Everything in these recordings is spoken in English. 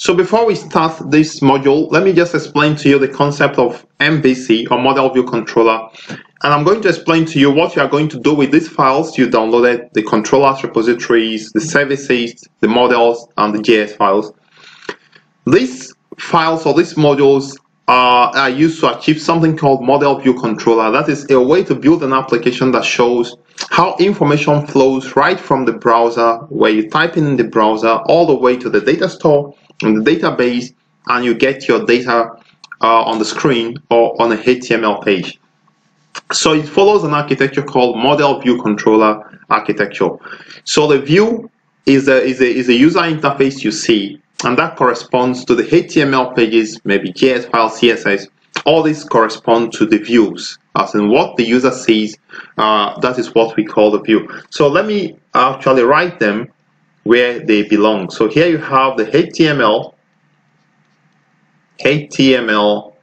So before we start this module, let me just explain to you the concept of MVC or Model View Controller. And I'm going to explain to you what you are going to do with these files you downloaded, the controllers repositories, the services, the models, and the JS files. These files or these modules are, are used to achieve something called Model View Controller. That is a way to build an application that shows how information flows right from the browser, where you type in the browser, all the way to the data store in the database and you get your data uh, on the screen or on a HTML page. So it follows an architecture called model view controller architecture. So the view is a, is a, is a user interface you see and that corresponds to the HTML pages, maybe JS file, CSS. All these correspond to the views, as in what the user sees, uh, that is what we call the view. So let me actually write them where they belong. So here you have the HTML, HTML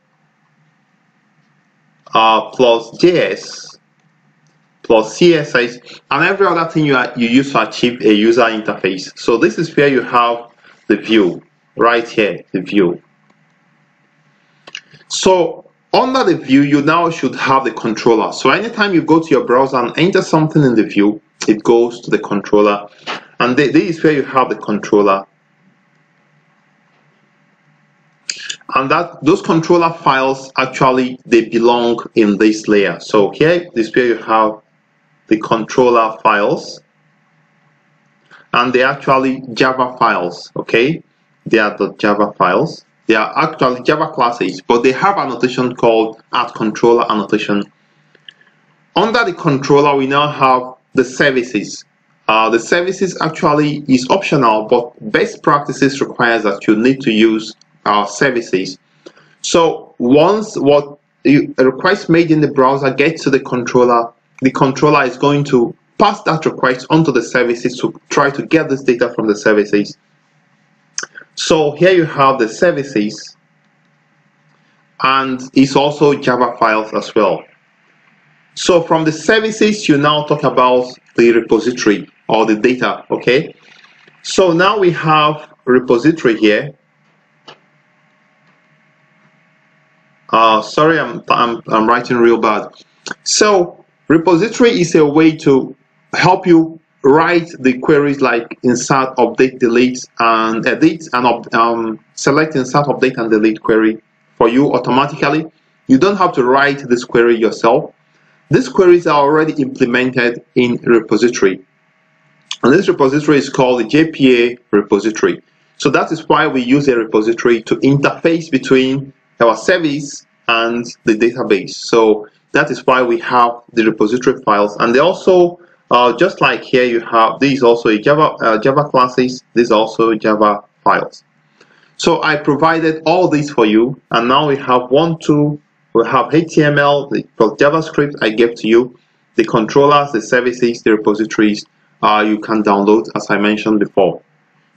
uh, plus JS plus CSS and every other thing you, are, you use to achieve a user interface. So this is where you have the view right here, the view. So under the view, you now should have the controller. So anytime you go to your browser and enter something in the view, it goes to the controller and this is where you have the controller. And that those controller files actually they belong in this layer. So here this where you have the controller files. And they are actually java files okay? They are the java files. They are actually java classes but they have annotation called at controller annotation. Under the controller we now have the services uh, the services actually is optional, but best practices requires that you need to use our services. So once what you, a request made in the browser gets to the controller, the controller is going to pass that request onto the services to try to get this data from the services. So here you have the services and it's also Java files as well. So from the services, you now talk about the repository or the data, okay? So now we have repository here. Uh, sorry, I'm, I'm, I'm writing real bad. So repository is a way to help you write the queries like insert, update, delete, and edit, and um, select insert, update, and delete query for you automatically. You don't have to write this query yourself. These queries are already implemented in repository. And this repository is called the JPA repository. So that is why we use a repository to interface between our service and the database. So that is why we have the repository files. And they also, uh, just like here, you have these also Java uh, Java classes. These also Java files. So I provided all these for you, and now we have one, two. We have HTML, the JavaScript I gave to you, the controllers, the services, the repositories, uh, you can download as I mentioned before.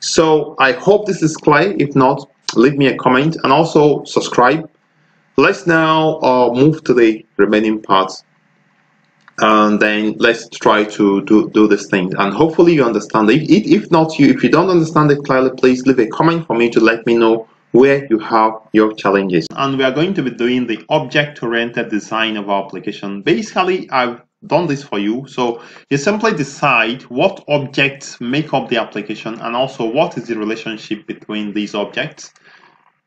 So I hope this is clear. If not, leave me a comment and also subscribe. Let's now uh, move to the remaining parts and then let's try to do, do this thing and hopefully you understand if, if not you if you don't understand it clearly please leave a comment for me to let me know where you have your challenges and we are going to be doing the object-oriented design of our application basically I've done this for you. So you simply decide what objects make up the application and also what is the relationship between these objects.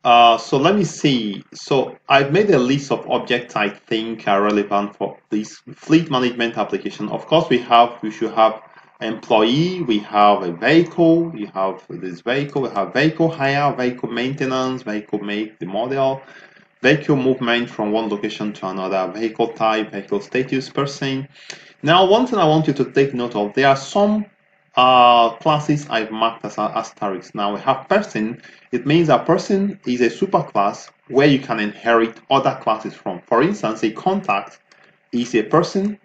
Uh, so let me see. So I've made a list of objects I think are relevant for this fleet management application. Of course, we have we should have employee, we have a vehicle, we have this vehicle, we have vehicle hire, vehicle maintenance, vehicle make, the model, vehicle movement from one location to another, vehicle type, vehicle status, person. Now, one thing I want you to take note of, there are some uh, classes I've marked as asterisks. Now we have person, it means a person is a superclass where you can inherit other classes from. For instance, a contact is a person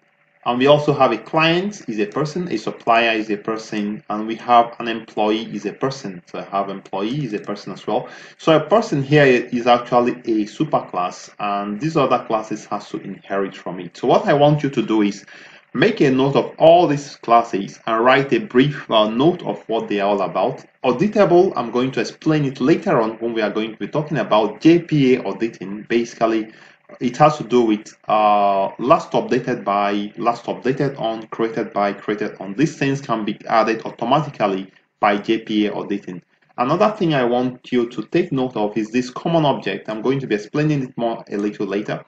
and we also have a client is a person, a supplier is a person, and we have an employee is a person. So I have employee is a person as well. So a person here is actually a superclass, and these other classes has to inherit from it. So what I want you to do is make a note of all these classes and write a brief uh, note of what they are all about. Auditable, I'm going to explain it later on when we are going to be talking about JPA auditing. Basically, it has to do with uh, last updated by, last updated on, created by, created on. These things can be added automatically by JPA auditing. Another thing I want you to take note of is this common object. I'm going to be explaining it more a little later.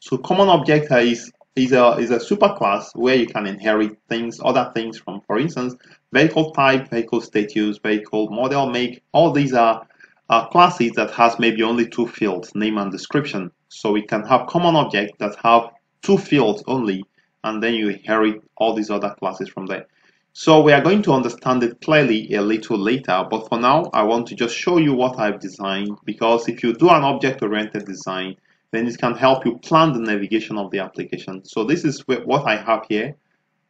So common object is is a is a superclass where you can inherit things, other things from, for instance, vehicle type, vehicle status, vehicle model make. All these are, are classes that has maybe only two fields, name and description. So we can have common objects that have two fields only, and then you inherit all these other classes from there. So we are going to understand it clearly a little later, but for now, I want to just show you what I've designed because if you do an object-oriented design, then it can help you plan the navigation of the application. So this is what I have here.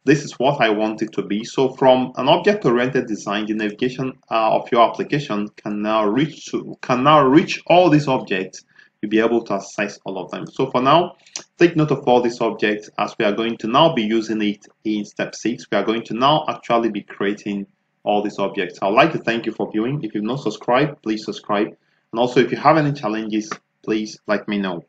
This is what I want it to be. So from an object-oriented design, the navigation uh, of your application can now reach to, can now reach all these objects. You'll be able to access all of them. So for now, take note of all these objects as we are going to now be using it in step six. We are going to now actually be creating all these objects. I'd like to thank you for viewing. If you've not subscribed, please subscribe. And also, if you have any challenges, please let me know.